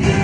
Hey,